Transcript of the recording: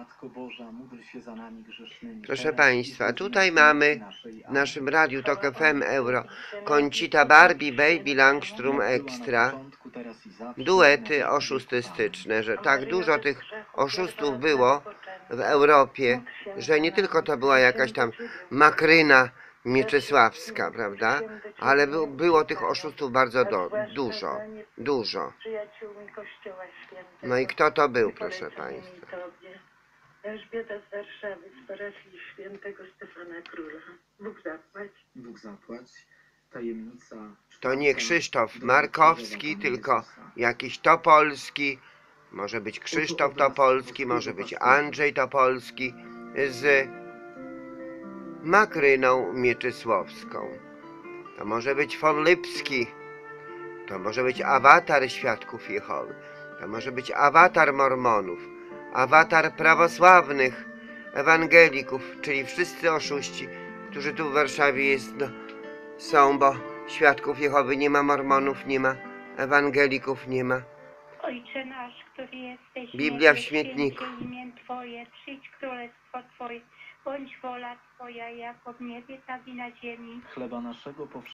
Matko Boża, módl się za nami grzesznymi. Proszę Państwa, tutaj mamy. W naszym radiu Tok FM Euro Koncita Barbie Baby Langstrom Extra duety oszustystyczne, że tak dużo tych oszustów było w Europie, że nie tylko to była jakaś tam makryna mieczysławska, prawda? Ale by, było tych oszustów bardzo do, dużo, dużo. Świętego. No i kto to był, proszę Państwa? Elżbieta z Warszawy, z parafii świętego Stefana Króla. Bóg zapłać. Bóg zapłać. Tajemnica. To nie Krzysztof Markowski, tylko jakiś Topolski, może być Krzysztof Topolski, może być Andrzej Topolski z Makryną Mieczysławską. To może być von Lipski, to może być awatar Świadków Jehowy, to może być awatar Mormonów, awatar prawosławnych ewangelików, czyli wszyscy oszuści, którzy tu w Warszawie jest, no, są, bo Świadków Jehowy nie ma, Mormonów nie ma, ewangelików nie ma. Ojcze nasz, który jesteś Biblia w śmietniku. imię Twoje, przyjdź królestwo Twoje, bądź wola Twoja jako w niebie, tak i na ziemi. Chleba naszego powszedniego